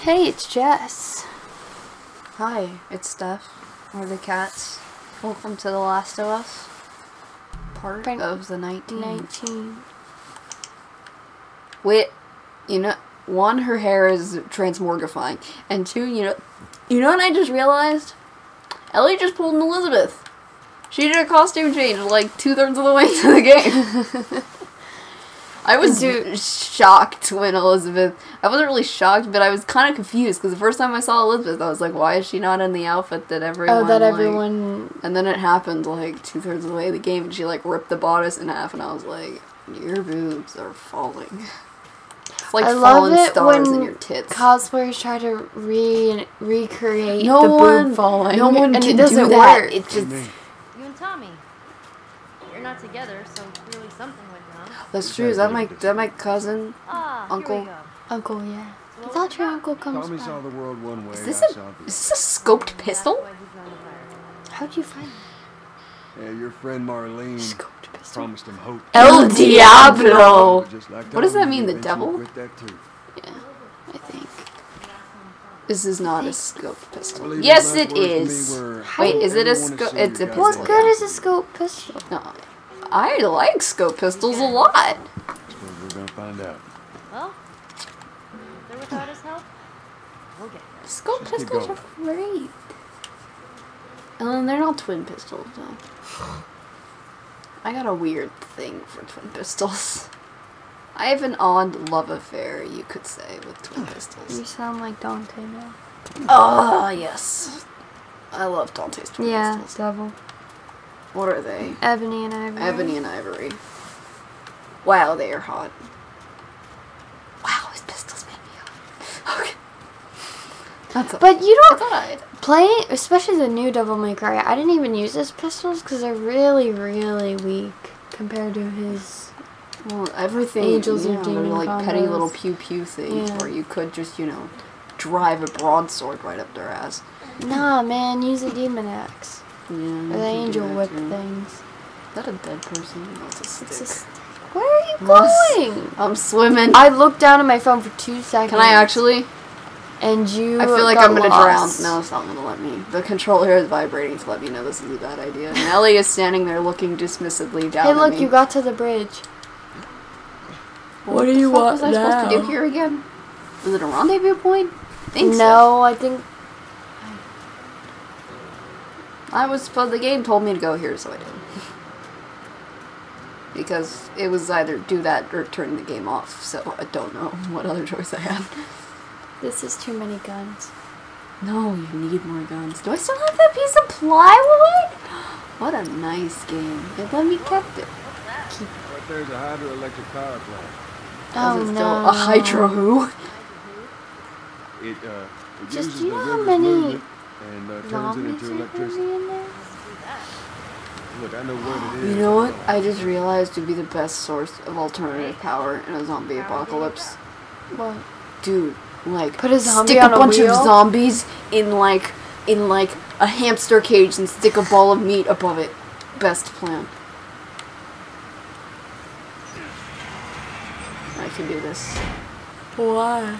Hey, it's Jess. Hi, it's Steph. We're the cats. Welcome to The Last of Us. Part Part of the 19. 19. Wait, you know, one, her hair is transmorgifying, and two, you know, you know what I just realized? Ellie just pulled an Elizabeth. She did a costume change like two thirds of the way to the game. I was Dude. shocked when Elizabeth. I wasn't really shocked, but I was kind of confused because the first time I saw Elizabeth, I was like, "Why is she not in the outfit that everyone?" Oh, that like- everyone. And then it happened like two thirds of the way of the game, and she like ripped the bodice in half, and I was like, "Your boobs are falling." It's like I love fallen it stars in when your tits. cosplayers try to re recreate no the one, boob falling. no one and can it doesn't do that. work. It just You and Tommy. You're not together, so clearly something went wrong. That's true. Is that my is that my cousin? Ah, Uncle. Here we go. Uncle, yeah. So I thought your uncle comes Tommy saw the world one way. Is this I a saw the is this a scoped pistol? That's why he's on the fire. How'd you find it? Yeah, your friend Marlene Scoped pistol. promised him hope. El Diablo. Like What does that mean, the devil? that. Yeah, I think. This is not a scoped pistol. Yes, last it words to me is. were, Wait, is it a "Everyone is sco- so it's a your pistol. What good is a scope pistol? No, I like scope pistols a lot. Suppose we're gonna find out. Well, they're without his help. We'll get there. Scope Just pistols are great. And they're not twin pistols, though. I got a weird thing for twin pistols. I have an odd love affair, you could say, with twin pistols. You sound like Dante now. Oh, yes. I love Dante's twin Yeah, pistols. devil. What are they? Ebony and Ivory. Ebony and Ivory. Wow, they are hot. Wow, his pistols make me hot. Okay. That's a, But you don't play, especially the new Devil May Cry. I didn't even use his pistols because they're really, really weak compared to his. Well, everything. Angels of yeah, Demon like petty little pew pew things Yeah. where you could just, you know, drive a broadsword right up their ass. Nah, man, use a demon axe Yeah, or the angel that whip too. things. Is that a dead person? No, it's a stick. It's a stick. Where are you Must- going? I'm swimming. I looked down at my phone for two seconds. Can I actually? And you. I feel like got I'm gonna lost. drown. No, it's not gonna let me. The controller is vibrating to let me know this is a bad idea. And Ellie is standing there looking dismissively down Hey, at look, me. you got to the bridge. What, do the you fuck want was I supposed to do here again? Was it a rendezvous point? Think so. no, I think. I was supposed. The game told me to go here, so I did. because it was either do that or turn the game off. So I don't know what other choice I had. This is too many guns. No, you need more guns. Do I still have that piece of plywood? What a nice game. It let me kept it. Right there's a hydroelectric power plant. Oh Is it no. still a hydro who? It uh, it Just uses you the know how many movement and uh, turns it into electricity. in? Look, I know what it is. You know what? I just realized would be the best source of alternative power in a zombie apocalypse. What? Dude, like Put a zombie stick on a a bunch wheel? of zombies in like in like a hamster cage and stick a ball of meat above it. Best plan. I can do this. Why?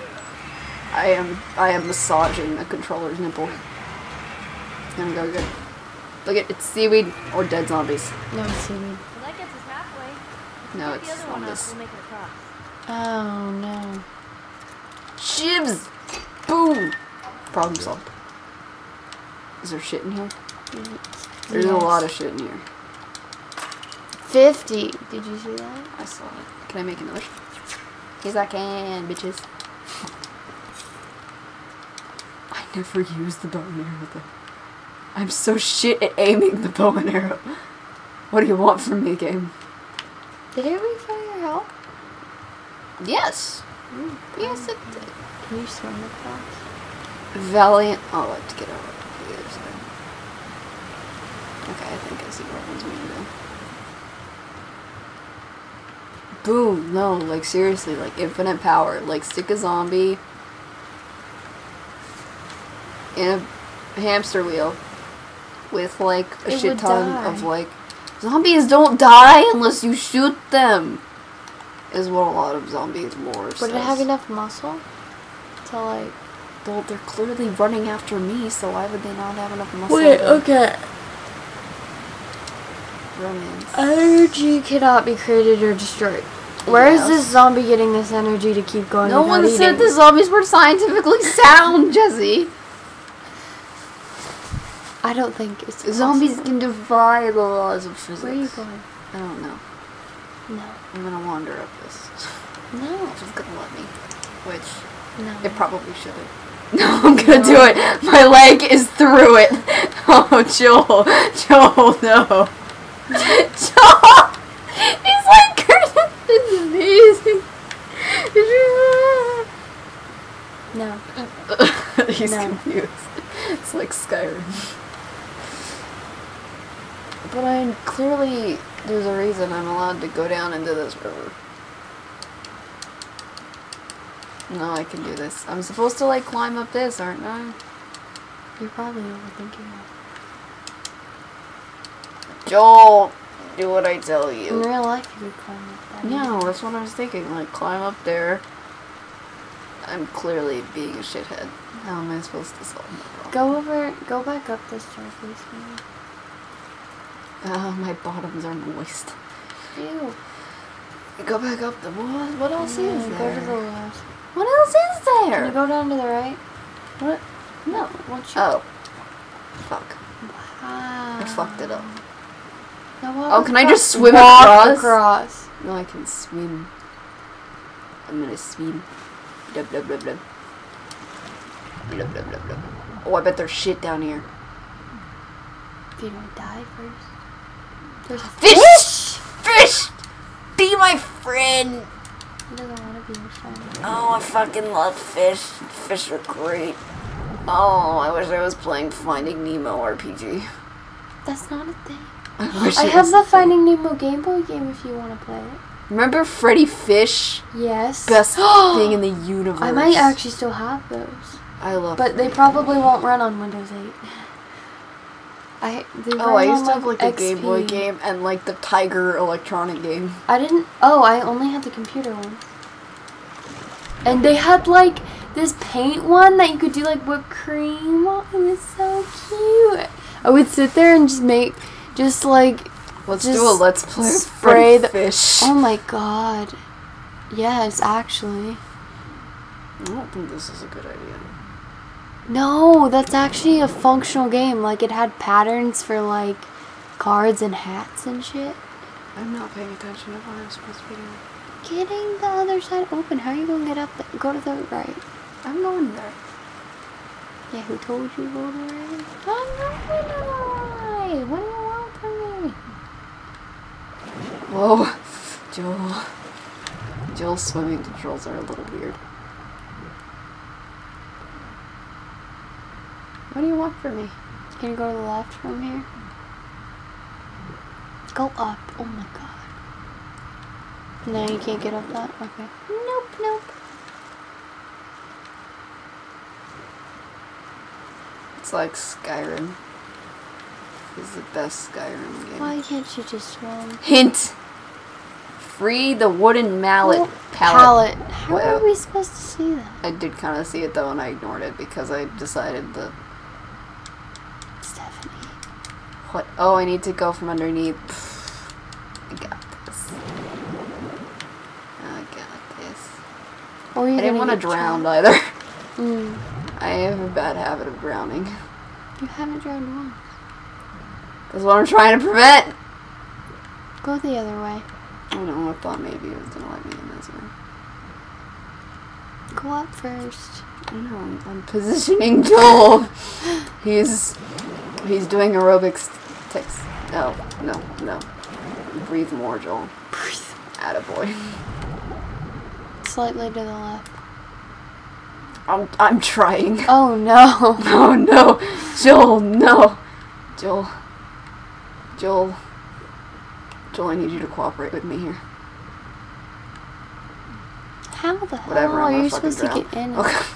I am I am massaging the controller's nipple. It's gonna go good. Look at it's seaweed or dead zombies. No seaweed. Well, that gets us halfway. No, Pick it's the other one up. zombies. We'll make it across. Oh no. Shivs! Boom! Problem solved. Is there shit in here? There's a lot of shit in here. 50. Did you see that? I saw it. Can I make another? Yes, I can, bitches. I never use the bow and arrow though. I'm so shit at aiming the bow and arrow. What do you want from me, game? Did it refill your help? Yes. Mm. Yes, it did. Can you swim across? Valiant. Oh, I have to get over to the other side. Okay, I think I see where it wants me to go. Boom! No, like seriously, like infinite power. Like stick a zombie in a hamster wheel with like a It shit ton of like zombies don't die unless you shoot them. Is what a lot of zombies lore Would says. it have enough muscle to like Well, they're clearly running after me, so why would they not have enough muscle? Wait, okay. Romance. Energy cannot be created or destroyed. Where is Yes. this zombie getting this energy to keep going? no one said eating? the zombies were scientifically sound, Jesse. I don't think it's Zombies possible. can defy the laws of physics. Where are you going? I don't know. No. I'm gonna wander up this. No. If it's gonna let me. Which No. it probably shouldn't. No, I'm gonna do it. My leg is through it. Oh, Joel. Joel, no. Joel! He's like Curtis. This is amazing. No. He's No. confused. It's like Skyrim. But I clearly there's a reason I'm allowed to go down into this river. No, I can do this. I'm supposed to like climb up this, aren't I? You're probably overthinking it. Joel, do what I tell you. In real life, you could climb up that. No, that's what I was thinking. Like climb up there. I'm clearly being a shithead. How am I supposed to solve my problem? Go over. Go back up this staircase. maybe. Oh, my bottoms are moist. Ew. Go back up the wall. What else Yeah, is Go there? to the left. What else is there? Can you go down to the right? What? No. Once you. Oh. Fuck. Wow. I fucked it up. Oh, can I just swim across? across? No, I can swim. I'm gonna swim. Blah, blah, blah, blah. Blah, blah, blah, blah. Oh, I bet there's shit down here. If you don't die first. There's a Fish! Fish! Be my friend! He doesn't want to be your friend. Oh, I fucking love fish. Fish are great. Oh, I wish I was playing Finding Nemo RPG. That's not a thing. I wish I have the. Finding Nemo Game Boy game if you want to play it. Remember Freddi Fish? Yes. Best thing in the universe. I might actually still have those, I love. but they probably won't run on Windows 8. I Oh, I used to have like a XP. Game Boy game and like the Tiger electronic game. I didn't. Oh, I only had the computer one. And they had like this paint one that you could do like whipped cream. on. It was so cute. I would sit there and just make, just like, Let's Just do a let's play spray the- Fish. oh my god. Yes, actually. I don't think this is a good idea. No, that's actually a functional game. Like it had patterns for like cards and hats and shit. I'm not paying attention to what I'm supposed to be doing. Getting the other side open. How are you gonna get up there? Go to the right. I'm going there. Yeah, who told you go to the right? I'm going to the right. What do you want from me? Whoa, Joel. Joel's swimming controls are a little weird. What do you want from me? Can you go to the left from here? Go up. Oh my god. No, you can't get up that? Okay. Nope, nope. It's like Skyrim. This is the best Skyrim game. Why can't you just swim? Hint! Free the wooden mallet Well, pallet. Palette. How Wow. are we supposed to see that? I did kind of see it though, and I ignored it because I decided that Stephanie. what? Oh, I need to go from underneath. I got this. I got this. Or you I didn't want to drown either. Mm. I have a bad habit of drowning. You haven't drowned once. That's what I'm trying to prevent. Go the other way. I don't know. I thought maybe it was gonna let me in this one. Go up first. I know. I'm, I'm positioning Joel. he's he's doing aerobics. Ticks. No, no, no. Breathe more, Joel. Breathe. Attaboy. Slightly to the left. I'm I'm trying. Oh no. Oh no, Joel, no, Joel, Joel, Joel. I need you to cooperate with me here. How the hell Whatever. are I'm gonna you supposed to get in? Okay.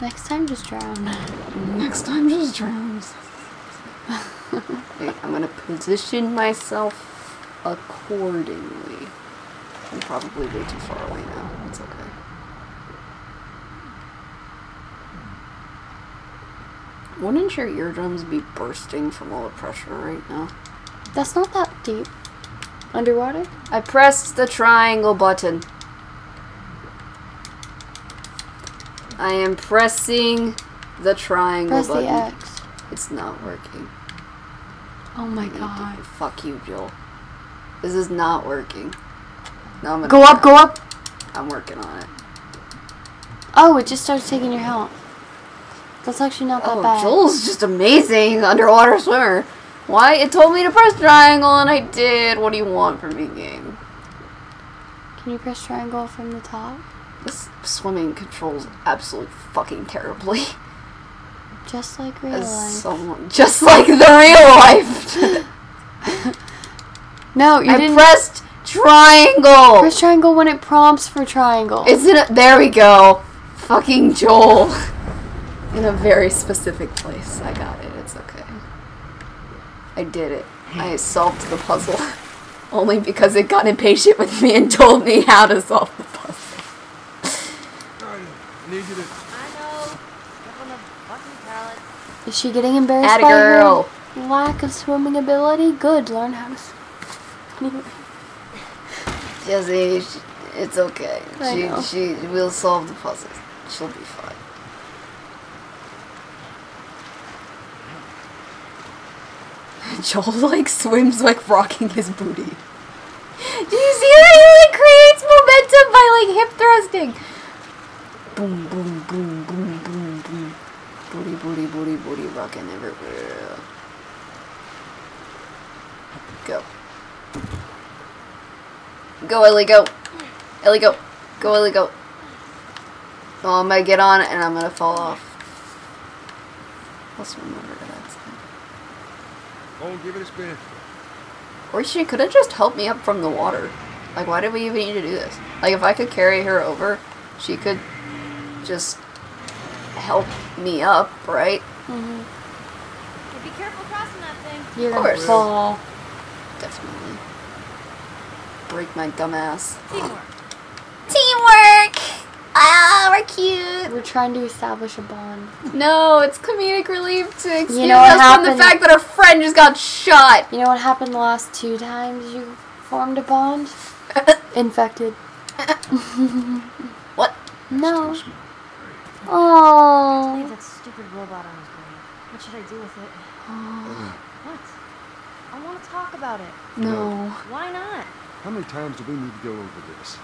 Next time, just drown. Next time, just drown okay, I'm going to position myself accordingly. I'm probably way too far away now. It's okay. Wouldn't your eardrums be bursting from all the pressure right now? That's not that deep. Underwater? I pressed the triangle button. I am pressing the triangle Press button. The X. It's not working. Oh my need to- god. Fuck you, Joel. This is not working. No, I'm gonna Go up, go up. I'm working on it. Oh, it just starts taking your health. That's actually not that Oh, bad. Joel's just amazing underwater swimmer. Why? It told me to press triangle and I did. What do you want from me, game? Can you press triangle from the top? This swimming controls absolutely fucking terribly. Just like real life. someone, just like the real life. no, you I didn't pressed triangle. press triangle when it prompts for triangle. Isn't it? There we go. Fucking Joel. In a very specific place. I got it. It's okay. I did it. I solved the puzzle. Only because it got impatient with me and told me how to solve the puzzle. I need you to. I know. Step on the fucking pallet. Is she getting embarrassed Atta by girl. her lack of swimming ability? Good, learn how to swim. Jesse, sh- it's okay. I know. She she will solve the puzzle. She'll be fine. Joel like swims like rocking his booty. Do you see that? He like creates momentum by like hip thrusting. Boom boom. Booty booty booty rocking everywhere. Go. Go, Ellie, go. Ellie, go. Go, Ellie, go. Oh, I'm gonna get on it and I'm gonna fall off. Let's remember that. And give it a spin. Or she could have just helped me up from the water. Like, why did we even need to do this? Like, if I could carry her over, she could just help me up, right? Mm-hmm. Hey, be careful crossing that thing. You're Of gonna course. fall. Definitely. Break my dumb ass. Teamwork. Teamwork! Ah, we're cute! We're trying to establish a bond. No, it's comedic relief to excuse know what us from the fact that our friend just got shot. You know what happened the last two times you formed a bond? Infected. What? No. Smart. Leave Oh. that stupid robot on his brain. What should I do with it? What? I want to talk about it. No. Why not? How many times do we need to go over this?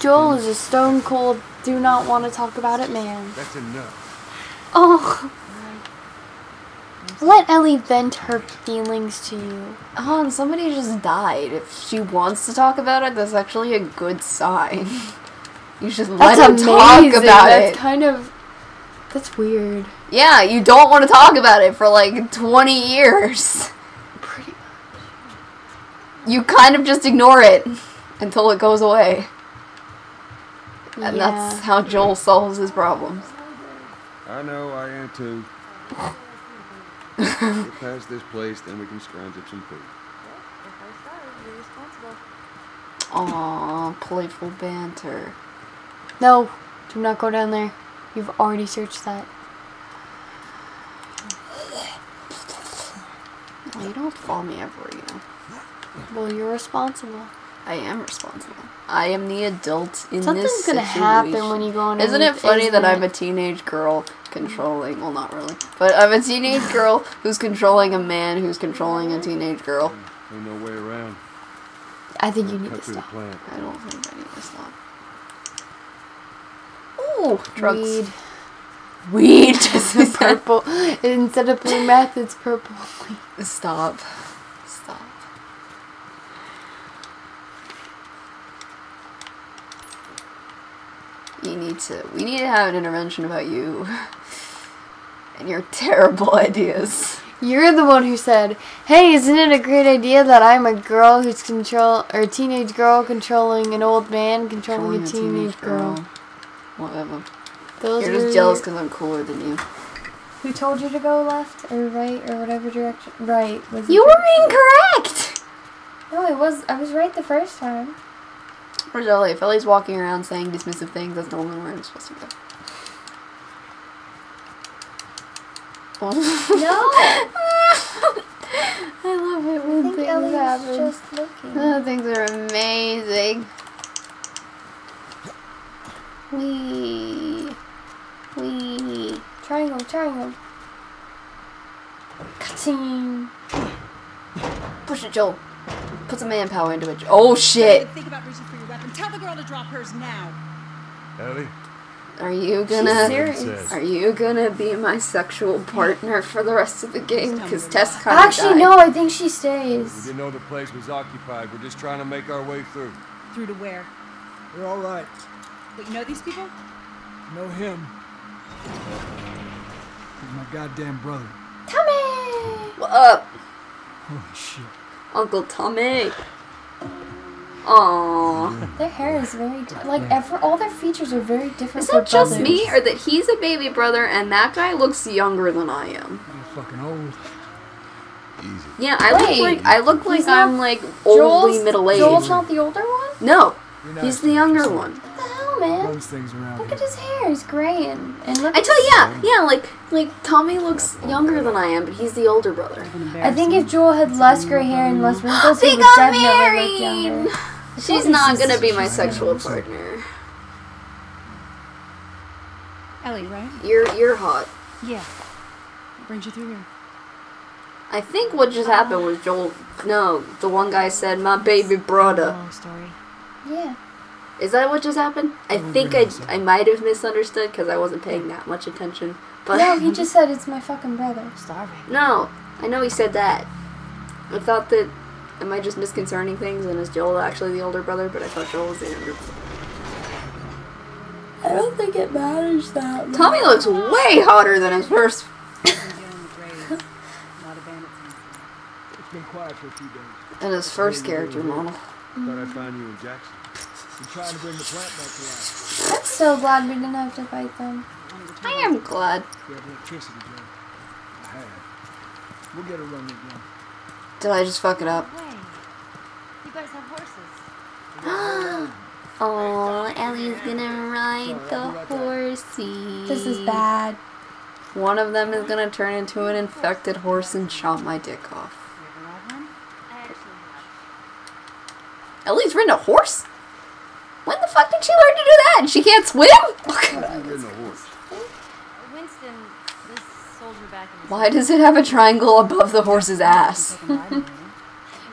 Joel is a stone cold, do not want to talk about it man. That's enough. Oh. Let Ellie vent her feelings to you. Han, somebody just died. If she wants to talk about it, that's actually a good sign. You should let That's him amazing. talk about That's it. That's kind of. That's weird. Yeah, you don't want to talk about it for like 20 years. Pretty. much. You kind of just ignore it until it goes away. And that's how Joel solves his problems. I know, I am too. Get past this place, then we can scrounge up some food. If I started, you're responsible. Aw, playful banter. No, do not go down there. You've already searched that. Oh, you don't follow me ever, you know. Well, you're responsible. I am responsible. I am the adult in Something's this gonna happen when you go on. Isn't it funny that I'm a a teenage girl controlling? Well, not really, but I'm a teenage girl who's controlling a man who's controlling a teenage girl. Ain't no way around. I think you need to through the stop. plant. I don't think I need to stop. Ooh, drugs. Weed. Weed. Just It's purple. Instead of blue meth, it's purple. Stop. Stop. You need to. We need to have an intervention about you and your terrible ideas. You're the one who said, "Hey, isn't it a great idea that I'm a girl who's control or a teenage girl controlling an old man controlling, a teenage, girl. Whatever. Those You're just jealous because I'm cooler than you. Who told you to go left or right or whatever direction? Right. Was You it- were incorrect! No, I was. I was right the first time. Where's Ellie? If Ellie's walking around saying dismissive things, that's normally where I'm supposed to go. No, I love it when I think things Ellie's just looking. Oh, things are amazing. Wee. Wee. Triangle, triangle. Ka-ting. Push it, Joel. Put some manpower into it. Oh shit. Think about reaching for your weapon. Tell the girl to drop hers now. Ellie? Are you gonna serious. Are you gonna be my sexual partner for the rest of the game? Because Tess kind of Actually, no, I think she stays. We stays. didn't know the place was occupied. We're just trying to make our way through. Through to where? We're all right. But you know these people? Know him. He's my goddamn brother. Tommy! What up, Holy shit. Uncle Tommy? Aww. Their hair is very di- like ever. All their features are very different. Is for that just brothers. me, or that he's a baby brother and that guy looks younger than I am? You're fucking old. Easy. Yeah, I look like I look like I'm like oldly middle aged. Joel's not the older one. No, he's the younger just one. What the hell, man? Runs things around Look here. at his hair. He's graying. And look. I at tell you, yeah, yeah, like like Tommy looks younger than I am, but he's the older brother. I think if Joel had less gray hair and less wrinkles, he would got definitely look younger. She's you not gonna be my sexual nice. partner. Ellie, right? You're you're hot. Yeah. What brings you through here? I think what just happened was Joel. No, the one guy said my baby brother. Oh, Long story. Yeah. Is that what just happened? I Don't think I. I might have misunderstood because I wasn't paying that much attention. But No, he just said it's my fucking brother. Starving. No, I know he said that. I thought that. Am I just misconcerning things? And is Joel actually the older brother? But I thought Joel was the younger. brother. I don't think it matters that much. Tommy looks way hotter than his first. It's It's been quiet for a few days. Than his first character model. Thought I'd find you in Jackson. We're trying to bring the plant back to life. I'm so glad we didn't have to fight them. I am glad. We have electricity, Joe. I have. We'll get it running again. Did I just fuck it up? Way. You guys have horses. Oh, Ellie's gonna ride the horsey. This is bad. One of them is gonna turn into an infected horse and chop my dick off. You ever ride one? I actually have. Ellie's ridden a horse? Fuck did she learn to do that? And she can't swim? You've ridden a horse. Winston, this soldier back in the Why does it have a triangle above the horse's ass?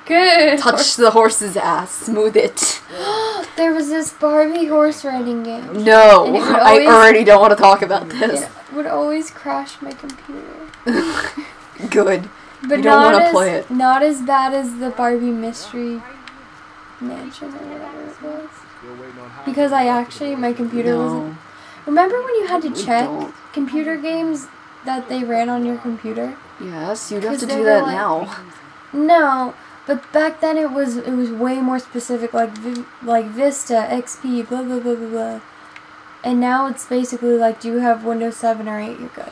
Good. Touch the horse's ass. Smooth it. There was this Barbie horse riding game. No, I already don't want to talk about this. It would always crash my computer. Good. But You don't wanna play it. not as bad as the Barbie Mystery Mansion or whatever it was. Still waiting on how Because I actually my computer wasn't. Remember when you had to We check don't. computer games that they ran on your computer? Yes, you'd have 'Cause to do that like- now. No, but back then it was it was way more specific, like like Vista, XP, blah blah blah blah blah. And now it's basically like, do you have Windows 7 or 8? You're good.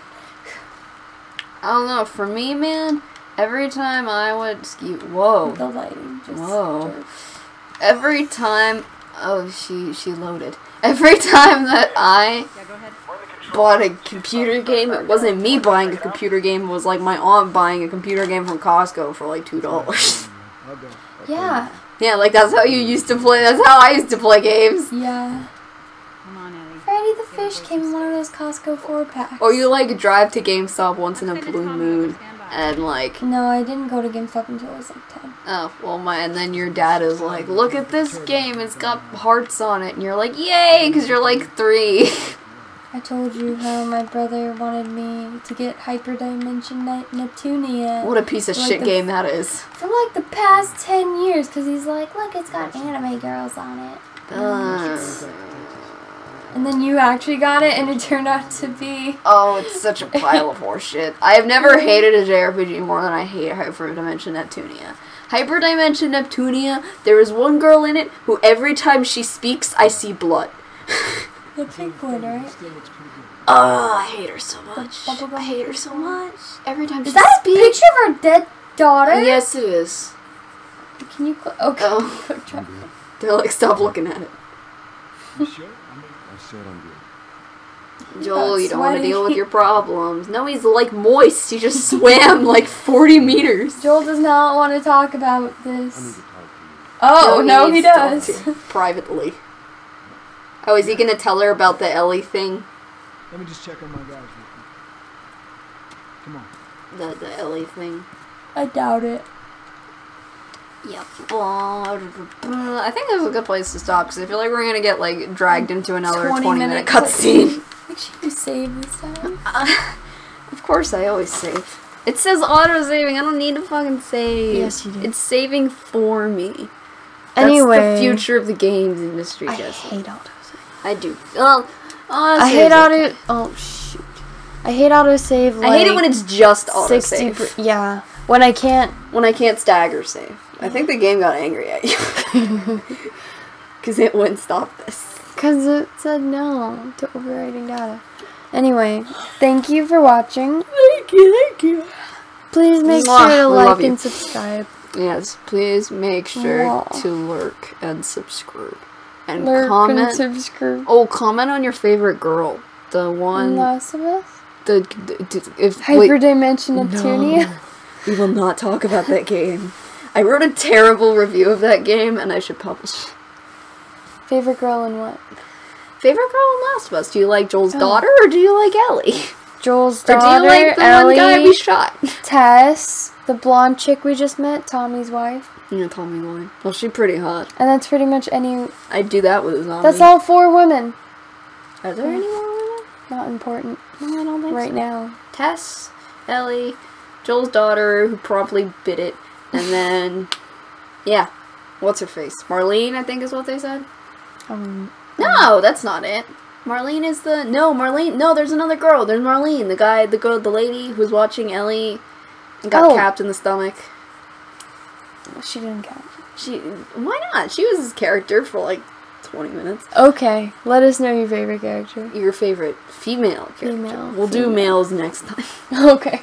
I don't know. For me, man, every time I would excuse, whoa, The lighting just. Whoa. dirt. Every time, oh, she she loaded. Every time that I Yeah, bought a computer game, it wasn't me buying a computer game. It was like my aunt buying a computer game from Costco for like two dollars. Yeah, yeah, like that's how you used to play. That's how I used to play games. yeah. Come on, Ellie. Freddy the Fish came in one of those Costco four packs. Or you like drive to GameStop once in a blue moon and like No, I didn't go to GameStop until I was like 10. Oh, well, my, and then your dad is like, look at this game, it's got hearts on it. And you're like, yay, because you're like three. I told you how my brother wanted me to get Hyperdimension Ni- Neptunia what a piece of Like shit the- game that is. for like the past 10 years because he's like, look, it's got anime girls on it. Uh, And then you actually got it and it turned out to be. oh, it's such a pile of horseshit. I have never hated a JRPG more than I hate Hyperdimension Neptunia. Hyperdimension Neptunia, there is one girl in it who every time she speaks, I see blood. The pink one, right? Still looks pretty good. Oh, I hate her so much. I hate her so much. Every time Is she that a picture of her dead daughter? Yes, it is. Can you. Okay. Oh. They're like, stop looking at it. You sure? I mean, I said Joel, you don't want to deal with your problems. No, he's like moist. He just swam like 40 meters. Joel does not want to talk about I need this. to talk to you. Oh, no, he needs to does. Privately. Oh, is he gonna tell her about the Ellie thing? Let me just check on my guys real quick. Come on. The the Ellie thing. I doubt it. Yep. I think this is a good place to stop because I feel like we're gonna get like dragged into another 20 20, minute minute cutscene. Make sure you save this time. Uh, of course, I always save. It says auto saving. I don't need to fucking save. Yes, you do. It's saving for me. That's Anyway. the future of the games industry, I Jesse. hate autosave. I do. Well, I hate auto. Oh shoot. I hate autosave. Like I hate it when it's just auto save. Yeah. When I can't. when I can't stagger save. I think the game got angry at you. Because it wouldn't stop this. Cause it said no to overwriting data. Anyway, thank you for watching. Thank you, thank you. Please make Mwah, sure to like and subscribe. Yes, please make sure Mwah. to lurk and subscribe. And Lurk comment. and subscribe. oh, comment on your favorite girl. The one. Last of Us. The, the, the- if Hyperdimension Neptunia. No. we will not talk about that game. I wrote a terrible review of that game, and I should publish. Favorite girl in what? Favorite girl in Last of Us? Do you like Joel's Oh. daughter, or do you like Ellie? Joel's daughter, Or do you like the Ellie, one guy we shot? Tess, the blonde chick we just met, Tommy's wife, Yeah, Tommy Lloyd. Well, she's pretty hot. and that's pretty much any. I'd do that with a zombie. That's all four women. Are there any more women? Not important No, I don't think right so. now. Tess, Ellie, Joel's daughter, who promptly bit it, and then, yeah, what's her face? Marlene, I think is what they said. Um, No, that's not it. Marlene is the no Marlene. No, there's another girl. There's Marlene, the guy, the girl, the lady who's watching Ellie and got Oh. capped in the stomach. she didn't count. She, why not? She was his character for like 20 minutes. Okay, let us know your favorite character. Your favorite female character. Female, We'll do males next time. Okay.